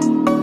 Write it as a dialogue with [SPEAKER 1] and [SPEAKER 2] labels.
[SPEAKER 1] Thank